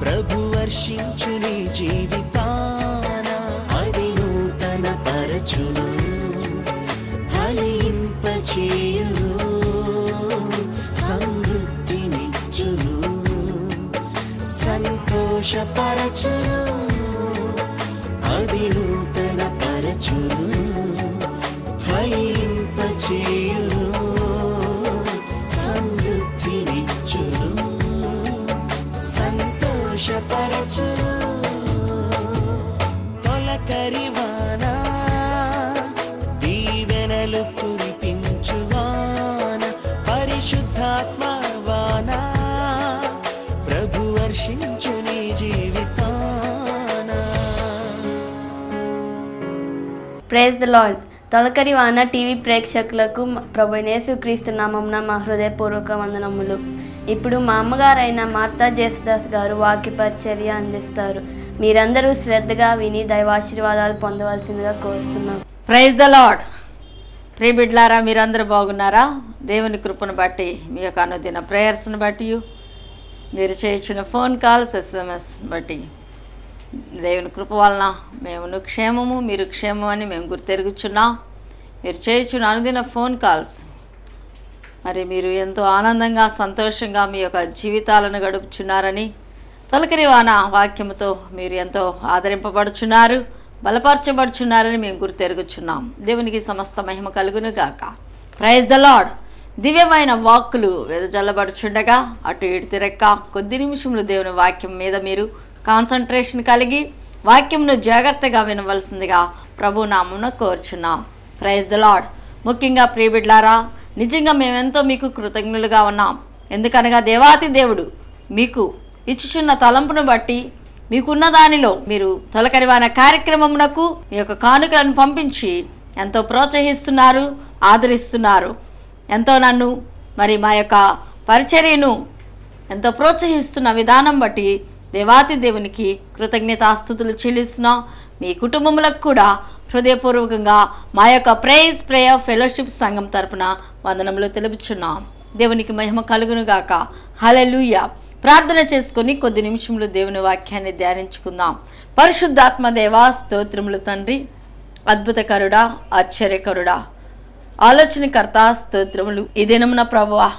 ప్రభు వర్షించు నీ జీవితాన. అది నూతన పరచును ఫలింపచేయును సమృద్ధినిచ్చును సంతోషపరచును అది నూతన పరచును ఫలింపచేయు ప్రేజ్ ద లార్డ్. తొలకరి వాన టీవీ ప్రేక్షకులకు ప్రభునేసు క్రీస్తు నామంన మా హృదయపూర్వక వందనములు. ఇప్పుడు మా అమ్మగారైన మార్తా జేసుదాస్ గారు వాక్య పరిచర్య అందిస్తారు. మీరందరూ శ్రద్ధగా విని దైవాశీర్వాదాలు పొందవలసిందిగా కోరుతున్నాం. ప్రైజ్ ద లాడ్ ప్రీ బిడ్లారా మీరందరూ బాగున్నారా? దేవుని కృపను బట్టి మీ యొక్క అనుదిన ప్రేయర్స్ని బట్టి మీరు చేయించిన ఫోన్ కాల్స్ ఎస్ఎంఎస్ బట్టి. దేవుని కృప వలన మేము క్షేమము మీరు క్షేమం అని మేము గుర్తెరుగుచున్నాం. మీరు చేయించిన అనుదిన ఫోన్ కాల్స్ మరి మీరు ఎంతో ఆనందంగా సంతోషంగా మీ యొక్క జీవితాలను గడుపుచున్నారని తొలకరి వాన వాక్యముతో మీరు ఎంతో ఆదరింపబడుచున్నారు బలపరచబడుచున్నారని మేము గుర్తెరుగుచున్నాం. దేవునికి సమస్త మహిమ కలుగును గాక. ప్రైజ్ ద లాడ్ దివ్యమైన వాక్కులు వెదజల్లబడుచుండగా అటు ఇటు తిరక్క కొద్ది నిమిషములు దేవుని వాక్యం మీద మీరు కాన్సన్ట్రేషన్ కలిగి వాక్యంను జాగ్రత్తగా వినవలసిందిగా ప్రభు నామున కోరుచున్నాం. ప్రైజ్ ద లాడ్ ముఖ్యంగా ప్రియబిడ్లారా నిజంగా మేమెంతో మీకు కృతజ్ఞులుగా ఉన్నాం. ఎందుకనగా దేవాతి దేవుడు మీకు ఇచ్చుచున్న తలంపును బట్టి మీకున్న దానిలో మీరు తొలకరివాన కార్యక్రమమునకు మీ యొక్క కానుకలను పంపించి ఎంతో ప్రోత్సహిస్తున్నారు ఆదరిస్తున్నారు. ఎంతో నన్ను మరి మా యొక్క పరిచర్యను ఎంతో ప్రోత్సహిస్తున్న విధానం బట్టి దేవాతి దేవునికి కృతజ్ఞతాస్థుతులు చెల్లిస్తున్నాం. మీ కుటుంబములకు కూడా హృదయపూర్వకంగా మా యొక్క ప్రేయస్ ప్రేయర్ ఫెలోషిప్ సంఘం తరపున వందనములు తెలుపుచున్నాం. దేవునికి మహిమ కలుగును గాక. హలెలూయ ప్రార్థన చేసుకుని కొద్ది నిమిషములు దేవుని వాక్యాన్ని ధ్యానించుకుందాం. పరిశుద్ధాత్మ దేవా స్తోత్రములు తండ్రి. అద్భుతకరుడా ఆశ్చర్యకరుడా. ఆలోచనకర్త స్తోత్రములు. ఇదేనమున ప్రభువా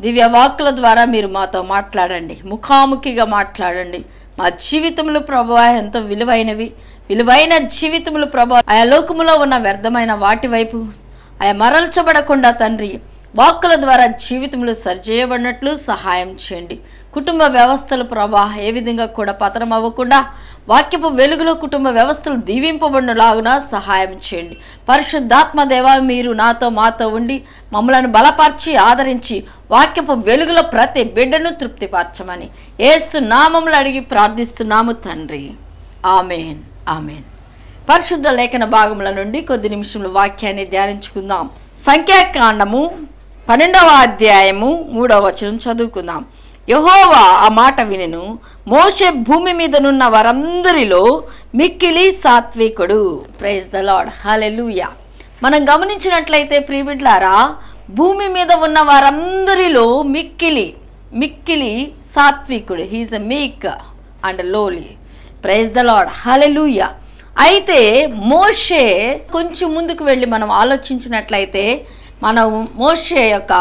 దివ్య వాక్కుల ద్వారా మీరు మాతో మాట్లాడండి ముఖాముఖిగా మాట్లాడండి. మా జీవితములు ప్రభా ఎంతో విలువైనవి. విలువైన జీవితములు ప్రభా ఆయా లోకములో ఉన్న వ్యర్థమైన వాటి వైపు. ఆయా మరల్చబడకుండా తండ్రి వాక్కుల ద్వారా జీవితములు సరిచేయబడినట్లు సహాయం చేయండి. కుటుంబ వ్యవస్థలు ప్రభా ఏ విధంగా కూడా పతనం అవ్వకుండా వాక్యపు వెలుగులో కుటుంబ వ్యవస్థలు దీవింపబడినలాగున సహాయం చేయండి. పరిశుద్ధాత్మ దేవ మీరు నాతో మాతో ఉండి మమ్మలను బలపరిచి ఆదరించి వాక్యపు వెలుగులో ప్రతి బిడ్డను తృప్తిపరచమని ఏసు నామములు అడిగి ప్రార్థిస్తున్నాము తండ్రి. ఆమెన్. ఆమెన్. పరిశుద్ధ లేఖన భాగముల నుండి కొద్ది నిమిషంలో వాక్యాన్ని ధ్యానించుకుందాం. సంఖ్యాకాండము పన్నెండవ అధ్యాయము మూడవ వచనం చదువుకుందాం. యహోవా ఆ మాట వినెను. మోషే భూమి మీదనున్న వారందరిలో మిక్కిలి సాత్వికుడు. ప్రైజ్ ద లాడ్ హాలెలుయా మనం గమనించినట్లయితే ప్రియబిడ్లారా భూమి మీద ఉన్న వారందరిలో మిక్కిలి మిక్కిలి సాత్వికుడు. He's a meek and lowly praise the Lord hallelujah అయితే మోషే కొంచెం ముందుకు వెళ్ళి మనం ఆలోచించినట్లయితే మనం మోషే యొక్క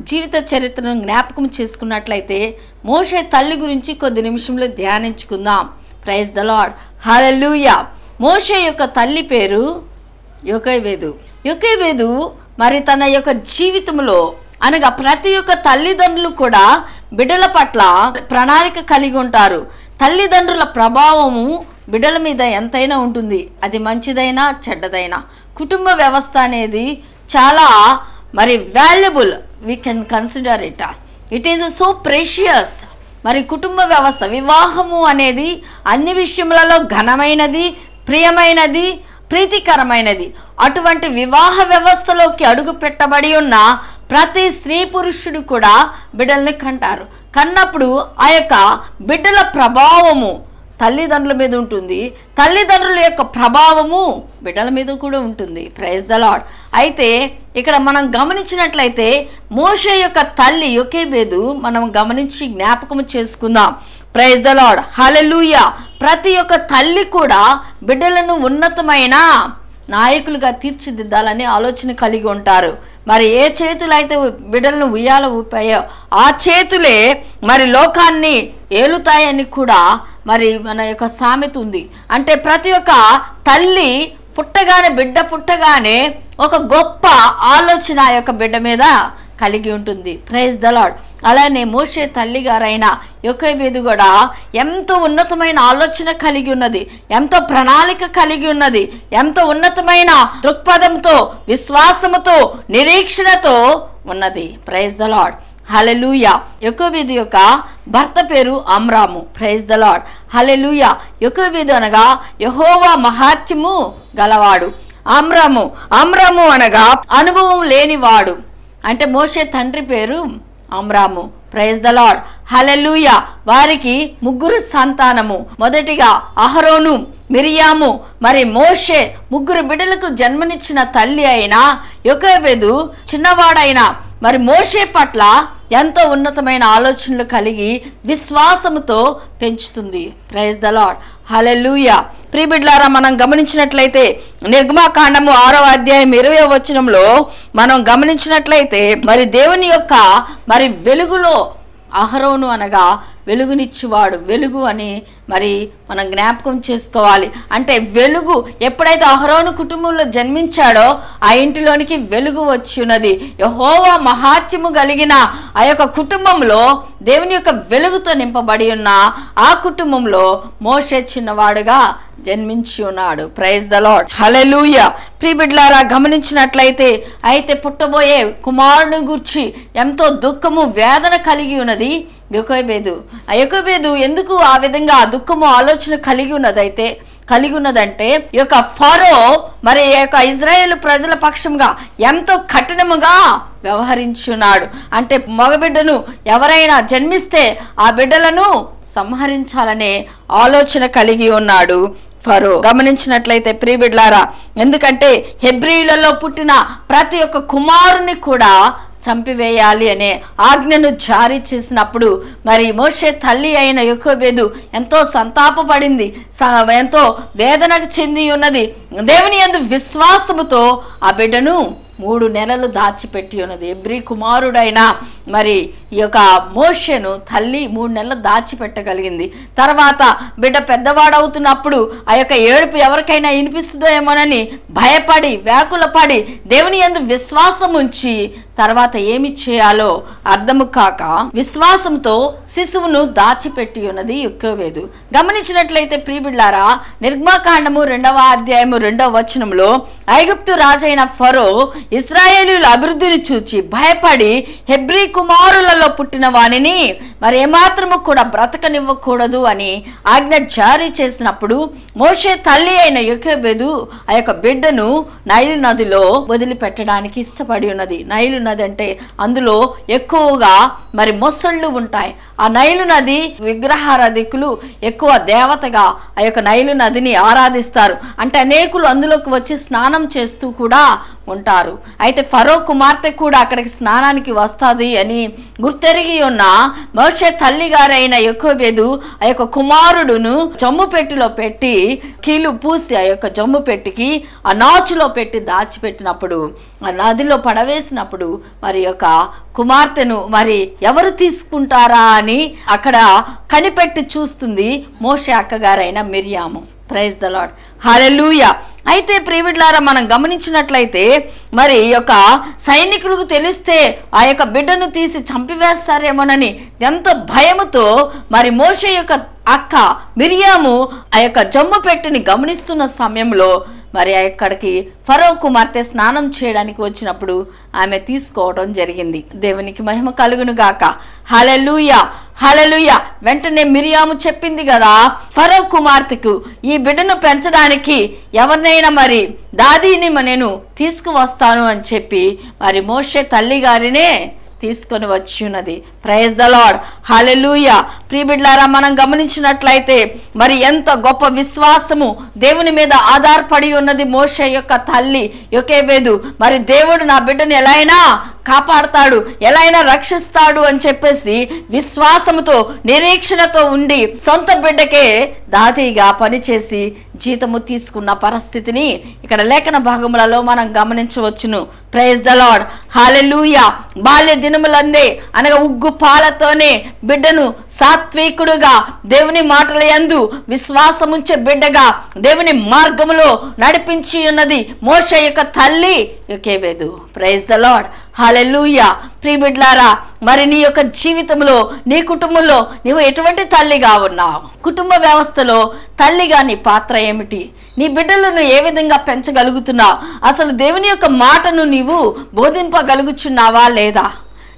జీవిత చరిత్రను జ్ఞాపకం చేసుకున్నట్లయితే మోషే తల్లి గురించి కొద్ది నిమిషంలో ధ్యానించుకుందాం. ప్రైజ్ ద లాడ్ హలెలూయా మోషే యొక్క తల్లి పేరు యొకైవేదు. యొకైవేదు మరి తన యొక్క జీవితంలో అనగా ప్రతి ఒక్క తల్లిదండ్రులు కూడా బిడ్డల పట్ల ప్రణాళిక కలిగి ఉంటారు. తల్లిదండ్రుల ప్రభావము బిడ్డల మీద ఎంతైనా ఉంటుంది. అది మంచిదైనా చెడ్డదైనా. కుటుంబ వ్యవస్థ అనేది చాలా మరి valuable we can consider it it is so precious మరి కుటుంబ వ్యవస్థ వివాహము అనేది అన్ని విషయములలో ఘనమైనది ప్రియమైనది ప్రీతికరమైనది. అటువంటి వివాహ వ్యవస్థలోకి అడుగు పెట్టబడి ఉన్న ప్రతి స్త్రీ పురుషుడు కూడా బిడ్డల్ని కంటారు. కన్నప్పుడు ఆ యొక్క బిడ్డల ప్రభావము తల్లిదండ్రుల మీద ఉంటుంది. తల్లిదండ్రుల యొక్క ప్రభావము బిడ్డల మీద కూడా ఉంటుంది. ప్రైజ్ ద లాడ్ అయితే ఇక్కడ మనం గమనించినట్లయితే మోషే యొక్క తల్లి యొకేబేదు మనం గమనించి జ్ఞాపకం చేసుకుందాం. ప్రైజ్ ద లాడ్ హలెలూయ ప్రతి ఒక్క తల్లి కూడా బిడ్డలను ఉన్నతమైన నాయకులుగా తీర్చిదిద్దాలని ఆలోచన కలిగి ఉంటారు. మరి ఏ చేతులు అయితే బిడ్డలను ఉయ్యాల ఊపాయో ఆ చేతులే మరి లోకాన్ని ఏలుతాయని కూడా మరి మన యొక్క సామెత ఉంది. అంటే ప్రతి ఒక్క తల్లి పుట్టగానే బిడ్డ పుట్టగానే ఒక గొప్ప ఆలోచన యొక్క బిడ్డ మీద కలిగి ఉంటుంది. ప్రైజ్ ద లాడ్ అలానే మోసే తల్లి గారైన యొక్కబేదు కూడా ఎంతో ఉన్నతమైన ఆలోచన కలిగి ఉన్నది ఎంతో ప్రణాళిక కలిగి ఉన్నది ఎంతో ఉన్నతమైన దృక్పథంతో విశ్వాసముతో నిరీక్షణతో ఉన్నది. ప్రైజ్ ద లాడ్ హలెలూయ యొక్కబేదు యొక్క భర్త పేరు Amram. Praise the Lord hallelujah యొక్కబేదు అనగా యహోవా మహాత్యము గలవాడు. అమ్రాము అమ్రాము అనగా అనుభవం లేనివాడు. అంటే మోషే తండ్రి పేరు Amram. Praise the lord hallelujah వారికి ముగ్గురు సంతానము. మొదటిగా అహరోను మిరియాము మరి మోషే ముగ్గురు బిడ్డలకు జన్మనిచ్చిన తల్లి అయిన యొకబెదు చిన్నవాడైన మరి మోషే పట్ల ఎంతో ఉన్నతమైన ఆలోచనలు కలిగి విశ్వాసముతో పెంచుతుంది. ప్రైజ్ ద లాడ్ హలెలూయ ప్రీబిడ్లారా మనం గమనించినట్లయితే నిర్గమాకాండము ఆరో అధ్యాయం ఇరవై వచనంలో మనం గమనించినట్లయితే మరి దేవుని యొక్క మరి వెలుగులో అహరోను అనగా వెలుగునిచ్చువాడు. వెలుగు అని మరి మనం జ్ఞాపకం చేసుకోవాలి. అంటే వెలుగు ఎప్పుడైతే అహరోను కుటుంబంలో జన్మించాడో ఆ ఇంటిలోనికి వెలుగు వచ్చి ఉన్నది యహోవా మహాత్యము కలిగిన ఆ యొక్క కుటుంబంలో దేవుని యొక్క వెలుగుతో నింపబడి ఉన్న ఆ కుటుంబంలో మోషే చిన్నవాడుగా జన్మించి ఉన్నాడు. ప్రైజ్ ద లాడ్ హలెలూయ ప్రీబిడ్లారా గమనించినట్లయితే అయితే పుట్టబోయే కుమారుని గుర్చి ఎంతో దుఃఖము వేదన కలిగి ఉన్నది. యొకోబేదు. ఆ యొకోబేదు ఎందుకు ఆ విధంగా ఆ దుఃఖము ఆలోచన కలిగి ఉన్నదైతే కలిగి ఉన్నదంటే ఈ యొక్క ఫరో మరి ఈ యొక్క ఇజ్రాయేల్ ప్రజల పక్షంగా ఎంతో కఠినముగా వ్యవహరించున్నాడు. అంటే మగబిడ్డను ఎవరైనా జన్మిస్తే ఆ బిడ్డలను సంహరించాలనే ఆలోచన కలిగి ఉన్నాడు ఫరో. గమనించినట్లయితే ప్రియబిడ్లారా ఎందుకంటే హెబ్రియులలో పుట్టిన ప్రతి ఒక్క కుమారుని కూడా చంపివేయాలి అనే ఆజ్ఞను జారీ చేసినప్పుడు మరి మోషే తల్లి అయిన యొకోబేదు ఎంతో సంతాపపడింది. స- ఎంతో వేదనకు చెంది ఉన్నది. దేవుని యందు విశ్వాసముతో ఆ బిడ్డను మూడు నెలలు దాచిపెట్టి ఉన్నది. ఎబ్రి కుమారుడైన మరి ఈ యొక్క మోషను తల్లి మూడు నెలలు దాచిపెట్టగలిగింది. తర్వాత బిడ్డ పెద్దవాడవుతున్నప్పుడు ఆ యొక్క ఏడుపు ఎవరికైనా వినిపిస్తుందో ఏమోనని భయపడి వ్యాకులపడి దేవుని యందు విశ్వాసం ఉంచి తర్వాత ఏమి చేయాలో అర్థము కాక విశ్వాసంతో శిశువును దాచిపెట్టి ఉన్నది యుక్కోవేదు గమనించినట్లయితే ప్రియబిళ్ళారా నిర్మాకాండము రెండవ అధ్యాయము రెండవ వచనంలో ఐగుప్తు రాజైన ఫరో ఇస్రాయేలీల అభివృద్ధిని చూచి భయపడి హెబ్రీ కుమారులలో పుట్టిన వాణిని మరి ఏమాత్రము కూడా బ్రతకనివ్వకూడదు అని ఆజ్ఞ జారీ చేసినప్పుడు మోషే తల్లి అయిన యుకేబెదు ఆ యొక్క బిడ్డను నైలు నదిలో వదిలిపెట్టడానికి ఇష్టపడి ఉన్నది. నైలు నది అంటే అందులో ఎక్కువగా మరి మొసళ్ళు ఉంటాయి. ఆ నైలు నది విగ్రహారాధికులు ఎక్కువ దేవతగా ఆ యొక్క నైలు నదిని ఆరాధిస్తారు. అంటే అనేకులు అందులోకి వచ్చి స్నానం చేస్తూ కూడా ఉంటారు. అయితే ఫరో కుమార్తె కూడా అక్కడికి స్నానానికి వస్తుంది అని గుర్తెరిగి ఉన్న మోషే తల్లి గారైన యొకోబెదు ఆ యొక్క కుమారుడును జమ్ము పెట్టిలో పెట్టి కీలు పూసి ఆ యొక్క జమ్ము పెట్టికి ఆ నాచులో పెట్టి దాచిపెట్టినప్పుడు ఆ నదిలో పడవేసినప్పుడు మరి యొక్క కుమార్తెను మరి ఎవరు తీసుకుంటారా అని అక్కడ కనిపెట్టి చూస్తుంది మోషే అక్కగారైన Miriam. Praise the Lord hallelujah అయితే ప్రియబిడ్లారా మనం గమనించినట్లయితే మరి యొక్క సైనికులకు తెలిస్తే ఆ యొక్క బిడ్డను తీసి చంపివేస్తారేమోనని ఎంతో భయముతో మరి మోషే యొక్క అక్క మిరియాము ఆ యొక్క జమ్ము పెట్టిని గమనిస్తున్న సమయంలో మరి అక్కడికి ఫరో కుమార్తె స్నానం చేయడానికి వచ్చినప్పుడు ఆమె తీసుకోవడం జరిగింది. దేవునికి మహిమ కలుగును గాక. హలలుయా హలలుయ వెంటనే మిరియాము చెప్పింది కదా ఫరో కుమార్తెకు ఈ బిడ్డను పెంచడానికి ఎవరినైనా మరి దాదీని నేను తీసుకువస్తాను అని చెప్పి మరి మోషే తల్లి గారినే తీసుకొని వచ్చి ఉన్నది ప్రైజ్ ద లాడ్ హాలెలూయ ప్రియబిడ్లారా మనం గమనించినట్లయితే మరి ఎంత గొప్ప విశ్వాసము దేవుని మీద ఆధారపడి ఉన్నది మోష యొక్క తల్లి యొకేబేదు. మరి దేవుడు నా బిడ్డను ఎలా అయినా కాపాడతాడు ఎలా అయినా రక్షిస్తాడు అని చెప్పేసి విశ్వాసముతో నిరీక్షణతో ఉండి సొంత బిడ్డకే దాతీగా పనిచేసి జీతము తీసుకున్న పరిస్థితిని ఇక్కడ లేఖన భాగములలో మనం గమనించవచ్చును. ప్రైజ్ ద లాడ్ హాలెలూయ బాల్య దినములందే అనగా ఉగ్గు పాలతోనే బిడ్డను సాత్వికుడుగా దేవుని మాటల యందు విశ్వాసముంచే బిడ్డగా దేవుని మార్గములో నడిపించి ఉన్నది మోష యొక్క తల్లి యొకేబేదు. ప్రైజ్ ద లాడ్ హాలెలూయ ప్రియబిడ్లారా మరి నీ యొక్క జీవితంలో నీ కుటుంబంలో నీవు ఎటువంటి తల్లిగా ఉన్నావు? కుటుంబ వ్యవస్థలో తల్లిగా నీ పాత్ర ఏమిటి? నీ బిడ్డలను ఏ విధంగా పెంచగలుగుతున్నావు? అసలు దేవుని యొక్క మాటను నీవు బోధింపగలుగుచున్నావా లేదా?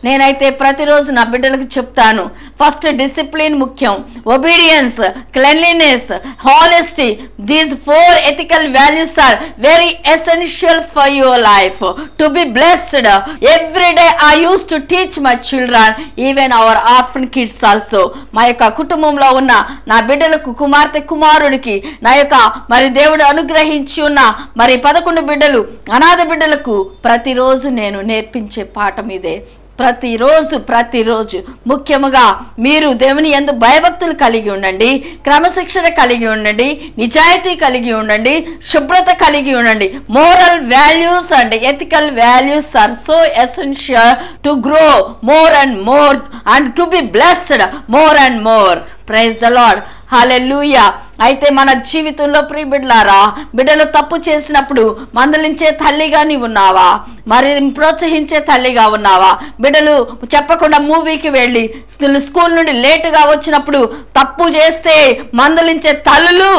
నేనైతే ప్రతిరోజు నా బిడ్డలకు చెప్తాను. ఫస్ట్ డిసిప్లిన్ ముఖ్యం. Obedience cleanliness honesty these four ethical values are very essential for your life to be blessed every day I use to teach my children even our orphan kids also మా యొక్క కుటుంబంలో ఉన్న నా బిడ్డలకు కుమార్తె కుమారుడికి నా యొక్క మరి దేవుడు అనుగ్రహించి ఉన్న మరి పదకొండు బిడ్డలు అనాథ బిడ్డలకు ప్రతిరోజు నేను నేర్పించే పాఠం ఇదే. ప్రతిరోజు ప్రతిరోజు. ముఖ్యముగా మీరు దేవుని ఎందు భయభక్తులు కలిగి ఉండండి క్రమశిక్షణ కలిగి ఉండండి నిజాయితీ కలిగి ఉండండి శుభ్రత కలిగి ఉండండి. Moral values and ethical values are so essential to grow more and more and to be blessed more and more praise the Lord hallelujah అయితే మన జీవితంలో ప్రియ బిడ్డలారా బిడ్డలు తప్పు చేసినప్పుడు మందలించే తల్లిగా నీవు ఉన్నావా? మరి ప్రోత్సహించే తల్లిగా ఉన్నావా? బిడ్డలు చెప్పకుండా మూవీకి వెళ్ళి స్కూల్ స్కూల్ నుండి లేటుగా వచ్చినప్పుడు తప్పు చేస్తే మందలించే తల్లులు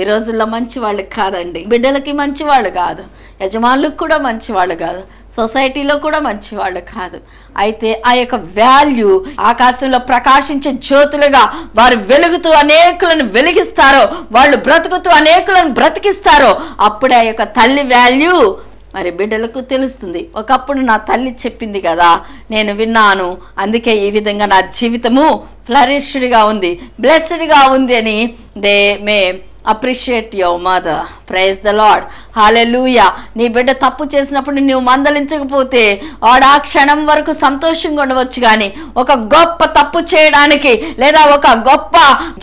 ఈ రోజుల్లో మంచి వాళ్ళు కాదండి. బిడ్డలకి మంచివాళ్ళు కాదు. యజమానులకు కూడా మంచివాళ్ళు కాదు. సొసైటీలో కూడా మంచివాళ్ళు కాదు. అయితే ఆ యొక్క వాల్యూ ఆకాశంలో ప్రకాశించే జ్యోతులుగా వారు వెలుగుతూ అనేకులను వెలిగిస్తారో వాళ్ళు బ్రతుకుతూ అనేకులను బ్రతికిస్తారో అప్పుడే ఆ యొక్క తల్లి వాల్యూ మరి బిడ్డలకు తెలుస్తుంది. ఒకప్పుడు నా తల్లి చెప్పింది కదా నేను విన్నాను. అందుకే ఈ విధంగా నా జీవితము ఫ్లరిష్డ్గా ఉంది బ్లెస్డ్గా ఉంది అని. They may appreciate your mother praise the Lord hallelujah నీ బిడ్డ తప్పు చేసినప్పుడు నువ్వు మందలించకపోతే వాడు ఆ క్షణం వరకు సంతోషంగా ఉండవచ్చు కానీ ఒక గొప్ప తప్పు చేయడానికి లేదా ఒక గొప్ప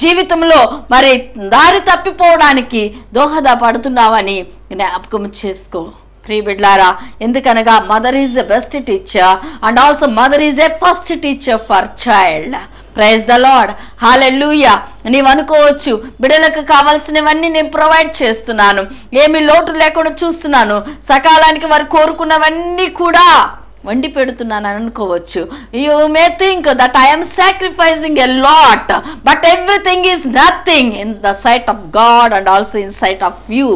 జీవితంలో మరి దారి తప్పిపోవడానికి దోహదపడుతున్నావని జ్ఞాపకం చేసుకో. ప్రియ బిడ్లారా ఎందుకనగా mother is the best teacher and also mother is a first teacher for child praise the Lord hallelujah నీవు అనుకోవచ్చు బిడ్డలకు కావాల్సినవన్నీ నేను ప్రొవైడ్ చేస్తున్నాను. ఏమీ లోటు లేకుండా చూస్తున్నాను. సకాలానికి వారు కోరుకున్నవన్నీ కూడా వండి పెడుతున్నాను అని అనుకోవచ్చు. You may think that I'm sacrificing a lot but everything is nothing in the sight of God and also in sight of you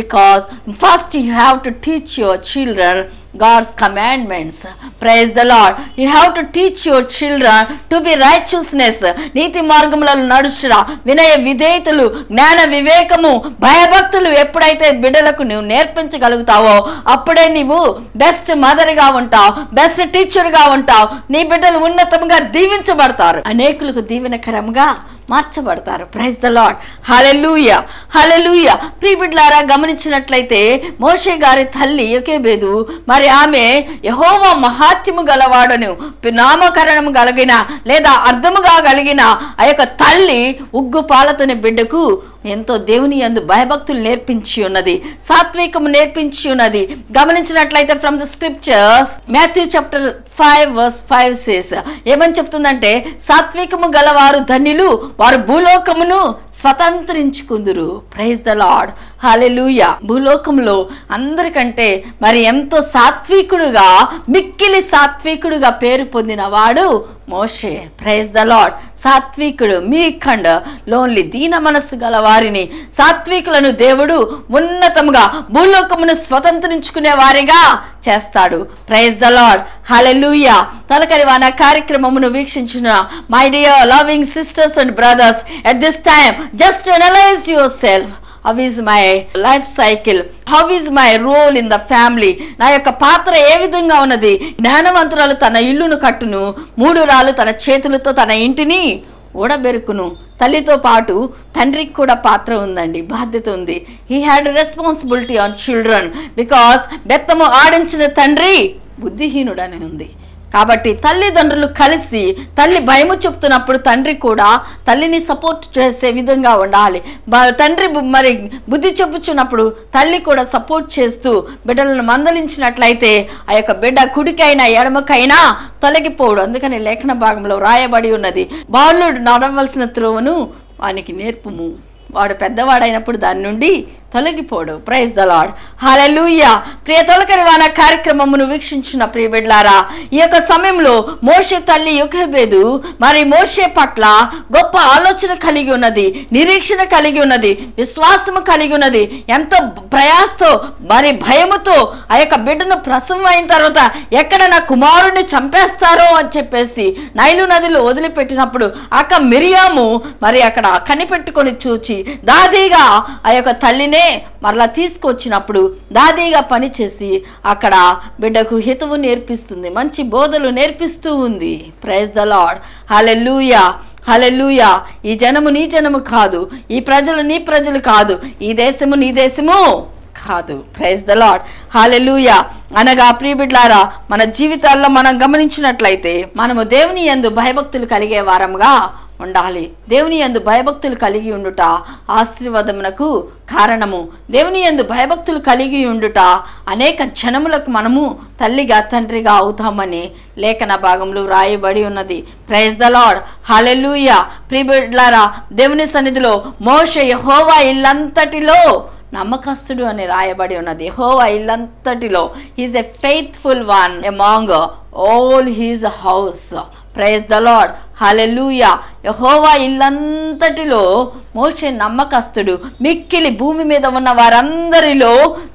because first you have to teach your children God's commandments. Praise the Lord. You have to teach your children to be righteousness. నీతి మార్గములలో నడుచురా వినయ విధేయతలు జ్ఞాన వివేకము భయభక్తులు ఎప్పుడైతే బిడ్డలకు నువ్వు నేర్పించగలుగుతావో అప్పుడే నీవు best మదర్గా ఉంటావు బెస్ట్ టీచర్గా ఉంటావు నీ బిడ్డలు ఉన్నతంగా దీవించబడతారు అనేకులకు దీవెనకరంగా మార్చబడతారు praise the Lord hallelujah hallelujah ప్రియబిడ్లారా గమనించినట్లయితే మోషే గారి తల్లి యొకేబేదు మరి ఆమె యహోవా మహాత్యము గలవాడను నామకరణము కలిగిన లేదా అర్థముగా కలిగిన ఆ యొక్క తల్లి ఉగ్గు పాలతోని బిడ్డకు ఎంతో దేవుని యందు భయభక్తులు నేర్పించి ఉన్నది సాత్వికము నేర్పించి ఉన్నది. గమనించినట్లయితే from the scriptures Matthew chapter five verse five says ఏమని చెప్తుందంటే సాత్వికము గలవారు ధన్యులు వారు భూలోకమును స్వతంత్రించుకుందురు. ప్రైజ్ ద లాడ్ హాలెలూయ భూలోకంలో అందరికంటే మరి ఎంతో సాత్వికుడుగా మిక్కిలి సాత్వికుడుగా పేరు పొందిన వాడు మోషే. ప్రైజ్ ద లాడ్ సాత్వికుడు మీకండ్ లోన్లీ దీన మనస్సు గల వారిని. సాత్వికులను దేవుడు ఉన్నతముగా భూలోకమును స్వతంత్రించుకునే వారిగా చేస్తాడు. ప్రైజ్ ద లాడ్ హలెలూయ తలకరి వాన కార్యక్రమమును వీక్షించిన my dear loving sisters and brothers at this time just analyse your self how is my life cycle how is my role in the family నా యొక్క పాత్ర ఏ విధంగా ఉన్నది? జ్ఞానవంతురాలు తన ఇల్లును కట్టును మూడు రాళ్ళు తన చేతులతో తన ఇంటిని ఓడబెరుకును తల్లితో పాటు తండ్రికి కూడా పాత్ర ఉందండి బాధ్యత ఉంది. He had responsibility on children because బెత్తము ఆడించిన తండ్రి బుద్ధిహీనుడని ఉంది. కాబట్టి తల్లిదండ్రులు కలిసి తల్లి భయము చెప్తున్నప్పుడు తండ్రి కూడా తల్లిని సపోర్ట్ చేసే విధంగా ఉండాలి. తండ్రి మరి బుద్ధి చెప్పుచున్నప్పుడు తల్లి కూడా సపోర్ట్ చేస్తూ బిడ్డలను మందలించినట్లయితే ఆ యొక్క బిడ్డ కుడికైనా ఎడమకైనా తొలగిపోడు. అందుకని లేఖన భాగంలో రాయబడి ఉన్నది బాలుడు నడవలసిన త్రోవను వానికి నేర్పుము. వాడు పెద్దవాడైనప్పుడు దాని నుండి తొలగిపోడు. ప్రైజ్ ద లాడ్ హల్లెలూయా ప్రియ తొలకరి వాన కార్యక్రమమును వీక్షించిన ప్రియ బిడ్లారా ఈ యొక్క సమయంలో మోషే తల్లి యుగబేదు మరి మోషే పట్ల గొప్ప ఆలోచన కలిగి ఉన్నది నిరీక్షణ కలిగి ఉన్నది విశ్వాసము కలిగి ఉన్నది ఎంతో ప్రయాసతో మరి భయముతో ఆ యొక్క బిడ్డను ప్రసవం అయిన తర్వాత ఎక్కడ నా కుమారుణ్ణి చంపేస్తారో అని చెప్పేసి నైలు నదిలో వదిలిపెట్టినప్పుడు అక్క మిరియాము మరి అక్కడ కనిపెట్టుకొని చూచి దాదీగా ఆ యొక్క తల్లినే మరలా తీసుకొచ్చినప్పుడు దాదీగా పనిచేసి అక్కడ బిడ్డకు హితవు నేర్పిస్తుంది మంచి బోధలు నేర్పిస్తూ ఉంది. ప్రైజ్ ద లాడ్ హలే లూయా ఈ జనము నీ జనము కాదు ఈ ప్రజలు నీ ప్రజలు కాదు ఈ దేశము నీ దేశము కాదు. ప్రైజ్ ద లాడ్ హాలెలూయా అనగా ప్రియబిడ్లారా మన జీవితాల్లో మనం గమనించినట్లయితే మనము దేవుని యందు భయభక్తులు కలిగే వారముగా ఉండాలి. దేవుని యందు భయభక్తులు కలిగి ఉండుట ఆశీర్వాదమునకు కారణము. దేవుని యందు భయభక్తులు కలిగి ఉండుట అనేక జనములకు మనము తల్లిగా తండ్రిగా అవుతామని లేఖన భాగంలో రాయబడి ఉన్నది. ప్రైజ్ ద లాడ్ హలెలూయా ప్రిబిడ్లారా దేవుని సన్నిధిలో మోష యహోవా ఇల్లంతటిలో నమ్మకస్తుడు అని రాయబడి ఉన్నది. హోవా ఇల్లంతటిలో. He's a faithful one among all his house praise the Lord hallelujah యహోవా ఇల్లంతటిలో మోషే నమ్మకస్తుడు మిక్కిలి భూమి మీద ఉన్న వారందరిలో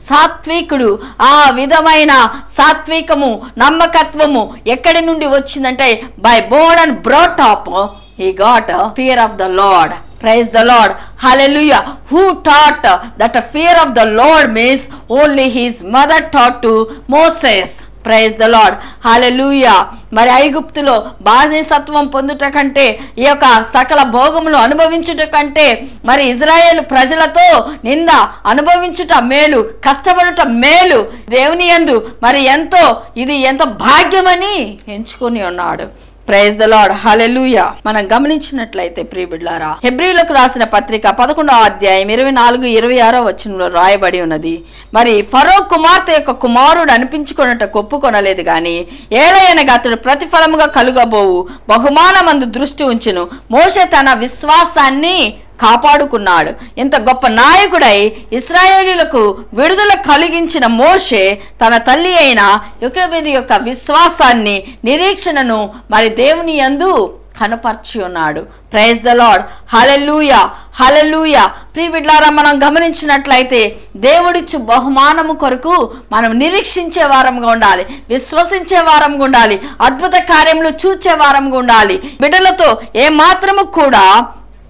సాత్వికుడు. ఆ విధమైన సాత్వికము నమ్మకత్వము ఎక్కడి నుండి వచ్చిందంటే by born and brought up he got fear of the Lord praise the Lord hallelujah who taught that fear of the Lord means only his mother taught to Moses praise the Lord hallelujah మరి ఐగుప్తులో బానిసత్వం పొందుట కంటే ఈ యొక్క సకల భోగములు అనుభవించుట కంటే మరి ఇజ్రాయేల్ ప్రజలతో నింద అనుభవించుట మేలు కష్టపడుట మేలు దేవుని యందు మరి ఎంతో ఇది ఎంతో భాగ్యమని ఎంచుకొని ఉన్నాడు. ప్రైజ్ ద లాడ్ హలెలుయా మనం గమనించినట్లయితే ప్రియబిడ్లారా హెబ్రిలకు రాసిన పత్రిక పదకొండవ అధ్యాయం ఇరవై నాలుగు ఇరవై ఆరో వచనంలో రాయబడి ఉన్నది. మరి ఫరో కుమార్తె యొక్క కుమారుడు అనిపించుకున్నట్టు కొప్పుకొనలేదు గాని ఏలయనగా అతడు ప్రతిఫలముగా కలుగబోవు బహుమానమందు దృష్టి ఉంచును. మోషే తన విశ్వాసాన్ని కాపాడుకున్నాడు. ఇంత గొప్ప నాయకుడై ఇస్రాయేలీలకు విడుదల కలిగించిన మోషే తన తల్లి అయిన యుగవేది యొక్క విశ్వాసాన్ని నిరీక్షణను మరి దేవుని యందు కనపర్చి ఉన్నాడు. Praise the Lord hallelujah hallelujah ప్రియబిడ్లారా మనం గమనించినట్లయితే దేవుడిచ్చు బహుమానము కొరకు మనం నిరీక్షించే వారంగా ఉండాలి విశ్వసించే వారంగా ఉండాలి అద్భుత కార్యములు చూచే వారంగా ఉండాలి. బిడ్డలతో ఏమాత్రము కూడా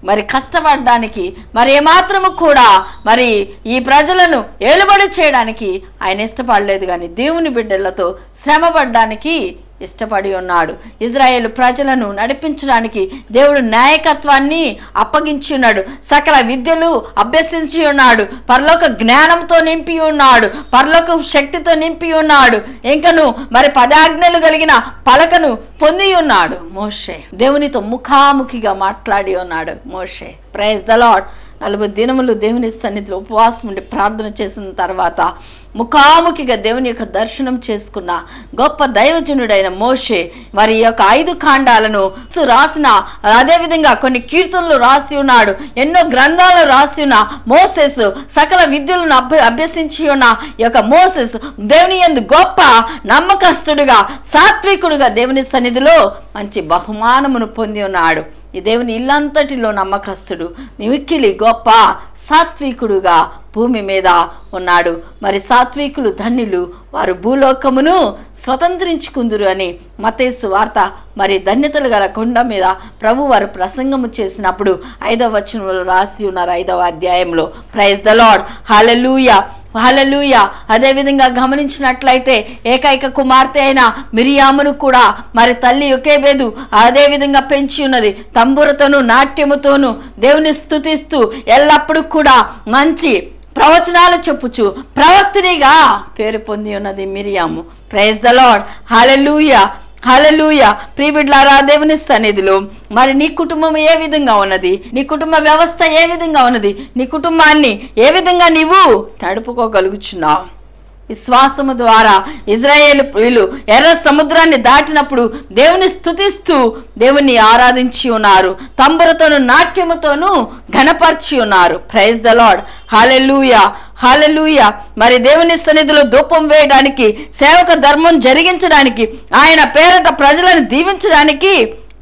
మరి కష్టపడడానికి మరి ఏమాత్రము కూడా మరి ఈ ప్రజలను ఏలుబడి చేయడానికి ఆయన ఇష్టపడలేదు. కానీ దేవుని బిడ్డలతో శ్రమపడడానికి ఇష్టపడి ఉన్నాడు. ఇజ్రాయేల్ ప్రజలను నడిపించడానికి దేవుడు నాయకత్వాన్ని అప్పగించి ఉన్నాడు. సకల విద్యలు అభ్యసించి ఉన్నాడు. పరలోక జ్ఞానంతో నింపి ఉన్నాడు. పరలోక శక్తితో నింపి ఉన్నాడు. ఇంకను మరి పదాజ్ఞలు కలిగిన పలకను పొంది ఉన్నాడు మోషే. దేవునితో ముఖాముఖిగా మాట్లాడి ఉన్నాడు మోషే. ప్రైజ్ ద లాడ్ నలభై దినములు దేవుని సన్నిధిలో ఉపవాసం ఉండి ప్రార్థన చేసిన తర్వాత ముఖాముఖిగా దేవుని యొక్క దర్శనం చేసుకున్న గొప్ప దైవజనుడైన మోషే మరి ఈ యొక్క ఐదు కాండాలను రాసిన అదేవిధంగా కొన్ని కీర్తనలు రాసి ఉన్నాడు ఎన్నో గ్రంథాలు రాసి ఉన్న మోసెస్ సకల విద్యలను అభ్య అభ్యసించి ఉన్న ఈ యొక్క మోసెస్ దేవుని యందు గొప్ప నమ్మకస్తుడుగా సాత్వికుడుగా దేవుని సన్నిధిలో మంచి బహుమానమును పొంది ఉన్నాడు. ఈ దేవుని ఇల్లంతటిలో నమ్మకస్తుడు మిక్కిలి గొప్ప సాత్వికుడుగా భూమి మీద ఉన్నాడు. మరి సాత్వికులు ధన్యులు వారు భూలోకమును స్వతంత్రించుకుందురు అని మతేసు వార్త మరి ధన్యతలు గల కొండ మీద ప్రభు వారు ప్రసంగము చేసినప్పుడు ఐదవ వచనంలో రాసి ఉన్నారు ఐదవ అధ్యాయంలో. Praise the Lord hallelujah hallelujah అదేవిధంగా గమనించినట్లయితే ఏకైక కుమార్తె అయిన మిరియామును కూడా మరి తల్లి ఒకేబేదు అదేవిధంగా పెంచి ఉన్నది. తంబురతోను నాట్యముతోను దేవుని స్థుతిస్తూ ఎల్లప్పుడూ కూడా మంచి ప్రవచనాలు చెప్పుచు ప్రవక్తినిగా పేరు పొంది ఉన్నది Miriam. Praise the Lord hallelujah hallelujah ప్రియబిడ్లారా దేవుని సన్నిధిలో మరి నీ కుటుంబం ఏ విధంగా ఉన్నది? నీ కుటుంబ వ్యవస్థ ఏ విధంగా ఉన్నది? నీ కుటుంబాన్ని ఏ విధంగా నీవు నడుపుకోగలుగుచున్నావు? విశ్వాసము ద్వారా ఇజ్రాయేల్ వీళ్ళు ఎర్ర సముద్రాన్ని దాటినప్పుడు దేవుని స్థుతిస్తూ దేవుని ఆరాధించి ఉన్నారు. తంబురతోను నాట్యముతోనూ ఘనపరిచి ఉన్నారు. Praise the Lord hallelujah hallelujah మరి దేవుని సన్నిధిలో ధూపం వేయడానికి సేవక ధర్మం జరిగించడానికి ఆయన పేరట ప్రజలను దీవించడానికి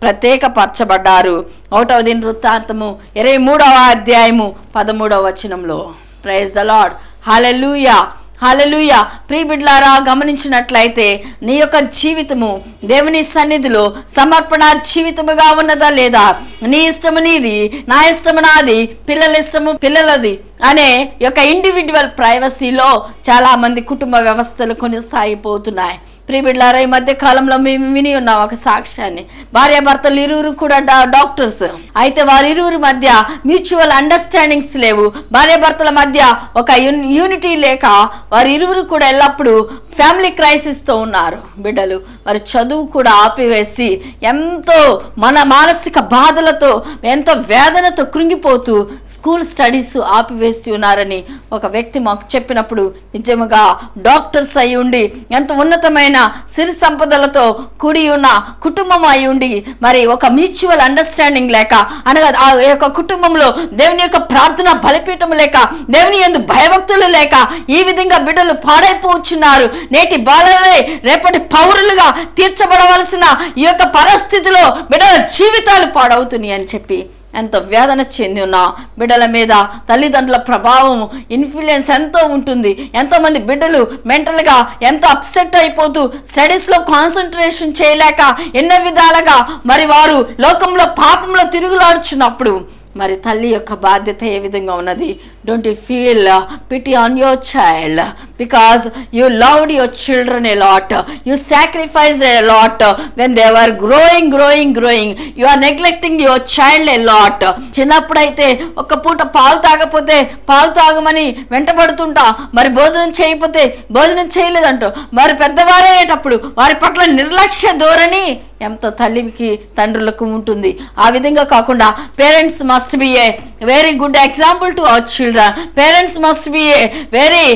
ప్రత్యేకపరచబడ్డారు. ఒకటవ దిన వృత్తాంతము ఇరవై మూడవ అధ్యాయము పదమూడవ వచనంలో. Praise the Lord hallelujah hallelujah ప్రియబిడ్లారా గమనించినట్లయితే నీ యొక్క జీవితము దేవుని సన్నిధిలో సమర్పణ జీవితముగా ఉన్నదా లేదా? నీ ఇష్టము నీది నా ఇష్టము నాది పిల్లల ఇష్టము పిల్లలది అనే యొక్క ఇండివిజువల్ ప్రైవసీలో చాలా మంది కుటుంబ వ్యవస్థలు కొనసాగిపోతున్నాయి. ప్రియబిడ్లారా ఈ మధ్య కాలంలో మేము విని ఉన్నాం ఒక సాక్ష్యాన్ని. భార్యాభర్తలు ఇరువురు కూడా డా- డాక్టర్స్. అయితే వారిరువురి మధ్య మ్యూచువల్ అండర్స్టాండింగ్స్ లేవు. భార్యాభర్తల మధ్య ఒక యూనిటీ లేక వారి ఇరువురు కూడా ఎల్లప్పుడూ ఫ్యామిలీ క్రైసిస్తో ఉన్నారు. బిడ్డలు వారి చదువు కూడా ఆపివేసి ఎంతో మన మానసిక బాధలతో ఎంతో వేదనతో కృంగిపోతూ స్కూల్ స్టడీస్ ఆపివేసి ఉన్నారని ఒక వ్యక్తి మాకు చెప్పినప్పుడు నిజముగా డాక్టర్స్ అయి ఉండి ఎంత ఉన్నతమైన సిరి సంపదలతో కూడి ఉన్న కుటుంబం అయి ఉండి మరి ఒక మ్యూచువల్ అండర్స్టాండింగ్ లేక అనగా ఆ యొక్క కుటుంబంలో దేవుని యొక్క ప్రార్థన బలిపీఠం లేక దేవుని ఎందు భయభక్తులు లేక ఈ విధంగా బిడ్డలు పాడైపోతున్నారు నేటి బాలలే రేపటి పౌరులుగా తీర్చబడవలసిన ఈ యొక్క పరిస్థితిలో బిడ్డల జీవితాలు పాడవుతున్నాయి అని చెప్పి ఎంతో వేదన చెంది ఉన్న బిడ్డల మీద తల్లిదండ్రుల ప్రభావం ఇన్ఫ్లుయెన్స్ ఎంతో ఉంటుంది. ఎంతోమంది బిడ్డలు మెంటల్గా ఎంతో అప్సెట్ అయిపోతూ స్టడీస్లో కాన్సన్ట్రేషన్ చేయలేక ఎన్నో విధాలుగా మరి వారు లోకంలో పాపంలో తిరుగులాడుచున్నప్పుడు మరి తల్లి యొక్క బాధ్యత ఏ విధంగా ఉన్నది? Don't you feel pity on your child because you loved your children a lot you sacrifice a lot when they are growing growing growing you are neglecting your child a lot చిన్నప్పుడైతే ఒక పూట పాలు తాగపోతే పాలు తాగమని వెంటబడుతుంటా. మరి భోజనం చేయకపోతే భోజనం చేయలేదంటూ. మరి పెద్దవారయ్యేటప్పుడు వారి పట్ల నిర్లక్ష్య ధోరణి ఎంతో తల్లికి తండ్రులకు ఉంటుంది. ఆ విధంగా కాకుండా parents must be a very good example to our children. Parents must be a very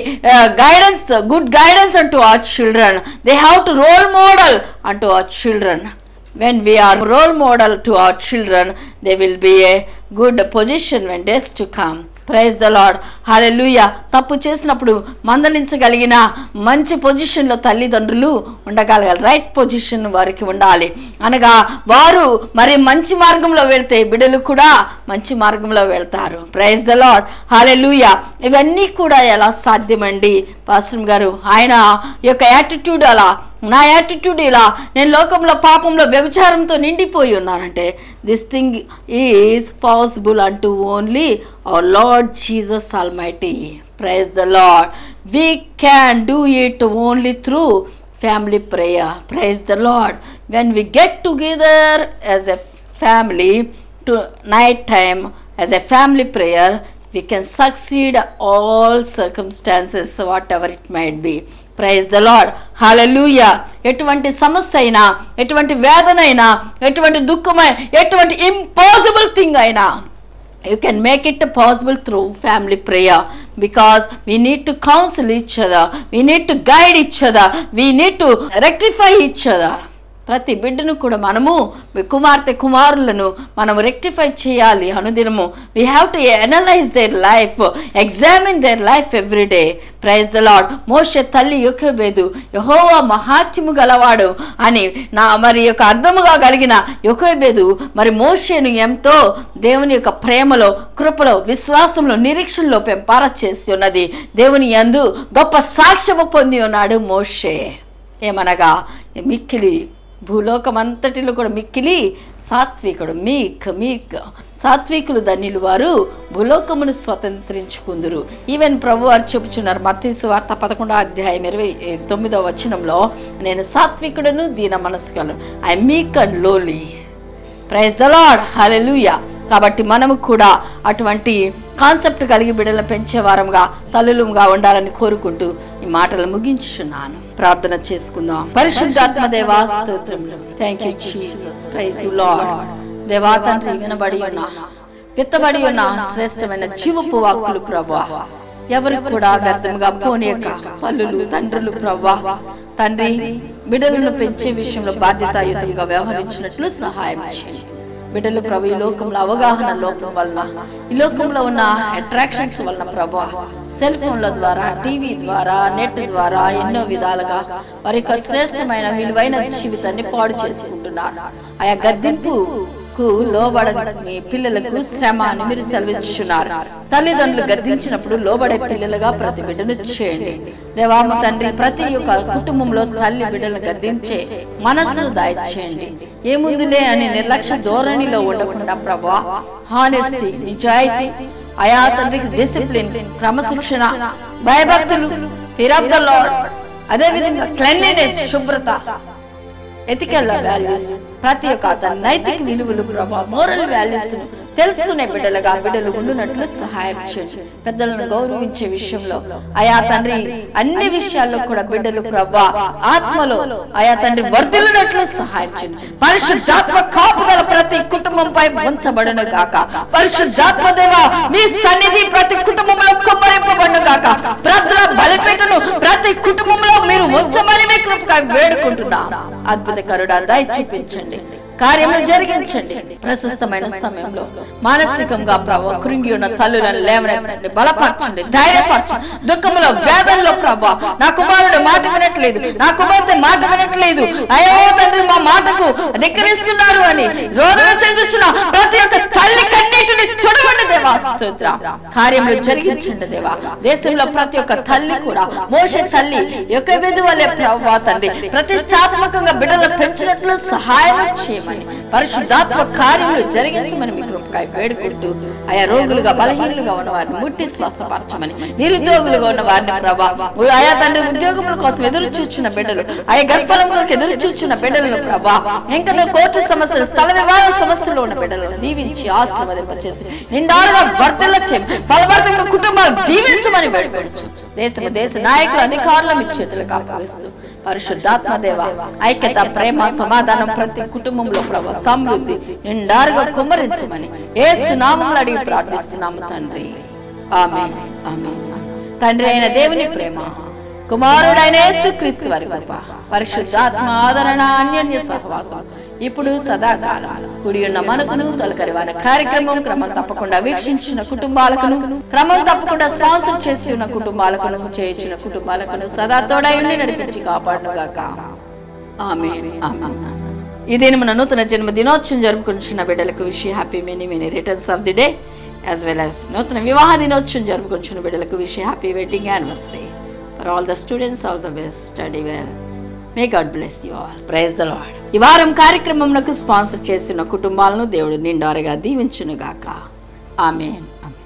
guidance good guidance unto our children. They have to role model unto our children. When we are role model to our children they will be a good position when days to come. Praise the Lord hallelujah తప్పు చేసినప్పుడు మందలించగలిగిన మంచి పొజిషన్లో తల్లిదండ్రులు ఉండగలగాలి. Right position వారికి ఉండాలి. అనగా వారు మరి మంచి మార్గంలో వెళ్తే బిడ్డలు కూడా మంచి మార్గంలో వెళ్తారు. ప్రైజ్ ద లాడ్ హాలెలూయ ఇవన్నీ కూడా ఎలా సాధ్యమండి? పాశ్రం గారు ఆయన యొక్క యాటిట్యూడ్ అలా నా యాటిట్యూడ్ ఇలా. నేను లోకంలో పాపంలో వ్యభిచారంతో నిండిపోయి ఉన్నానంటే దిస్ థింగ్ ఈజ్ పాసిబుల్ అంటూ only our Lord Jesus almighty praise the Lord we can do it only through family prayer praise the Lord when we get together as a family tonight time as a family prayer we can succeed all circumstances whatever it might be praise the Lord hallelujah ఎటువంటి సమస్య అయినా ఎటువంటి వేదన అయినా ఎటువంటి దుఃఖమై ఎటువంటి impossible thing అయినా you can make it possible through family prayer because we need to counsel ఇచ్చదా we need to guide ఇచ్చదా we need to rectify ఇచ్చదా ప్రతి బిడ్డను కూడా మనము కుమార్తె కుమారులను మనం రెక్టిఫై చేయాలి అనుదినము. We have to analyse their life examine their life everyday praise the Lord మోషే తల్లి యొక్కబేదు యహోవా మహాత్యము గలవాడు అని నా మరి యొక్క అర్థముగా కలిగిన యొక్కబేదు మరి మోషేను ఎంతో దేవుని యొక్క ప్రేమలో కృపలో విశ్వాసంలో నిరీక్షణలో పెంపార చేసి ఉన్నది. దేవుని యందు గొప్ప సాక్ష్యము పొంది ఉన్నాడు మోషే. ఏమనగా మిక్కిలి భూలోకమంతటిలో కూడా మిక్కిలి సాత్వికుడు మీక్ మీక్. సాత్వికులు ధన్యులు వారు భూలోకమును స్వతంత్రించుకుందురు. ఈవెన్ ప్రభు వారు చెప్పుచున్నారు మతీసు వార్త పదకొండో అధ్యాయం ఇరవై తొమ్మిదో వచనంలో నేను సాత్వికుడును దీన మనస్కలను. I meek and lowly praise the Lord hallelujah కాబట్టి మనము కూడా అటువంటి కాన్సెప్ట్ కలిగి బిడ్డలను పెంచే వారంగా తల్లులుగా ఉండాలని కోరుకుంటూ ఈ మాటలు ముగించుచున్నాను. ప్రార్థన చేసుకుందాం. పరిశుద్ధాత్మ దేవా స్తోత్రములు. Thank you Jesus praise you Lord దేవా తండ్రి వినబడి ఉన్న. విత్తబడి ఉన్న. శ్రేష్టమైన జీవపు వాక్కులు ప్రభా. ఎవరు కూడా వ్యర్థంగా పోనీ యొక్క తల్లులు తండ్రులు ప్రభా. తండ్రి బిడ్డలను పెంచే విషయంలో బాధ్యతాయుతంగా వ్యవహరించినట్లు సహాయం చేయండి. బిడ్డలు ప్రభు ఈ లోకంలో అవగాహన లోపం వలన ఈ లోకంలో ఉన్న అట్రాక్షన్స్ వలన ప్రభు సెల్ ఫోన్ల ద్వారా టీవీ ద్వారా నెట్ ద్వారా ఎన్నో విధాలుగా వారి యొక్క శ్రేష్టమైన విలువైన జీవితాన్ని పాడు చేసుకుంటున్నారు. ఆయా గద్దెంపు కు లోబడని పిల్లలకు శ్రమ అని మీరు సెలవిస్తున్నారు తల్లిదండ్రులు గద్దించినప్పుడు లోబడే పిల్లలుగా ప్రతి బిడ్డను చేయండి. దేవామ తండ్రి ప్రతి ఒక్క కుటుంబంలో తల్లి బిడ్డలను గద్దించే మనస్సును దాయిచేయండి ఏముందులే అని నిర్లక్ష్య ధోరణిలో ఉండకుండా ప్రభా హానెస్టీ నిజాయితీ అయా తండ్రికి డిసిప్లిన్ క్రమశిక్షణ భయభక్తులు ఫిర్ ఆఫ్ ద అదే విధంగా క్లెన్లీనెస్ శుభ్రత ఎథికల్ వాల్యూస్ ప్రతి ఒక్క అతని నైతిక విలువలు ప్రభా మోరల్ వాల్యూస్ తెలుసుకునే బిడ్డలుగా బిడ్డలు ఉండునట్లు సహాయం చేయండి. పెద్దలను గౌరవించే విషయంలో ఆయా తండ్రి అన్ని విషయాల్లో కూడా బిడ్డలు ప్రభా ఆత్మలో ఆయా తండ్రి వర్ధిల్లునట్లు సహాయం చేయండి. పరిశుద్ధాత్మ కాపుగల ప్రతి కుటుంబంపై ఉంచబడును గాక. పరిశుద్ధాత్మ దేవ మీ సన్నిధి ప్రతి కుటుంబంలో కొమ్మరింపబడను గాక. ప్రజల బలిపేటను ప్రతి కుటుంబంలో మీరు ఉంచమని మీ కృపగా వేడుకుంటున్నా. అద్భుత కరుడా దయ trending. కార్యము జరిగించండి. ప్రశస్తమైన సమయంలో మానసికంగా ప్రభావ కృంగి ఉన్న తల్లులను లేవనెత్తండి బలపరచండి ధైర్యపరచండి. దుఃఖంలో వేదనలో ప్రభా నా కుమారుడు మాట వినట్లేదు నా కుమార్తె మాట వినట్లేదు. అయ్యో తండ్రి మా మాటకు ధిక్కరిస్తున్నారు అని రోదన చెందుచున్న ప్రతి ఒక్క తల్లి కన్నీటిని చూడవండి దేవా స్తోత్ర. కార్యములు జరిగించండి దేవా. దేశంలో ప్రతి ఒక్క తల్లి కూడా మోసే తల్లి యొక్క విధువలే ప్రభా తండ్రి ప్రతిష్టాత్మకంగా బిడ్డలు పెంచినట్లు సహాయం చేయమని పరిశుద్ధాత్మ కార్యములు జరిగించమని మీ కృపకాయ వేడుకుంటూ ఆయా రోగులుగా బలహీనులుగా ఉన్న వారిని ముట్టి స్వస్థపరచమని. నిరుద్యోగులుగా ఉన్న వారిని ప్రభా ఆయా తండ్రి ఉద్యోగముల కోసం ఎదురు చూచున్న బిడ్డలు ఆయా గర్భలం కొరకు ఎదురు చూచున్న బిడ్డలను ప్రభా ఇంకా కోర్టు సమస్యలు స్థల వివాహ సమస్యలు ఉన్న బిడ్డలు దీవించి ఆశీర్వదింపచేసి నిండారుగా వర్తల చేసి ఫలభరితంగా కుటుంబాలు దీవించమని వేడుకోవచ్చు దేశము దేశ నాయకులు అధికారులు మీ చేతులకు అప్పగిస్తూ పరిశుద్ధాత్మ దేవ ఐక్యత ప్రేమ సమాధానం ప్రతి కుటుంబంలో ప్రభా సమృద్ధి నిండారుగా కుమ్మరించమని ఏ సునామంలో అడిగి ప్రార్థిస్తున్నాము తండ్రి. ఆమె ఆమె తండ్రి అయిన దేవుని ప్రేమ కుమారుడైన యేసుక్రీస్తు వారి కృప పరిశుద్ధాత్మ ఆదరణ అన్యోన్య సహవాసం. ఇప్పుడు సదాకాలం. కుడి ఉన్న మనకును తొలకరి వారి కార్యక్రమం క్రమం తప్పకుండా వీక్షించిన కుటుంబాలకును క్రమం తప్పకుండా స్పాన్సర్ చేసి ఉన్న కుటుంబాలకును చేయించిన కుటుంబాలకును సదా తోడై ఉండి నడిపించి కాపాడును గాక ఆమె ఈ మన నూతన జన్మ దినోత్సవం జరుపుకుంటున్న బిడ్డలకు wish happy many many returns of the day as well as నూతన వివాహ దినోత్సవం జరుపుకుంటున్న బిడ్డలకు wish happy wedding anniversary. For all the students all the best study well may God bless you all praise the Lord ఈ వారం కార్యక్రమంలో sponsor చేసిన కుటుంబాలను దేవుడు నిండారుగా దీవించును గాక ఆమె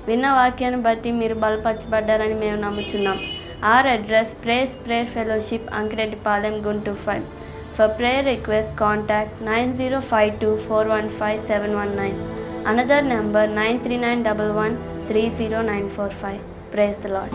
విన్న వాక్యాన్ని బట్టి మీరు బలపరచబడ్డారని మేము నమ్ముచున్నాం. Our address praise prayer fellowship Ankireddypalem Guntur five for prayer request contact nine zero five two four one five seven one nine another number nine three nine double one three zero nine four five praise the Lord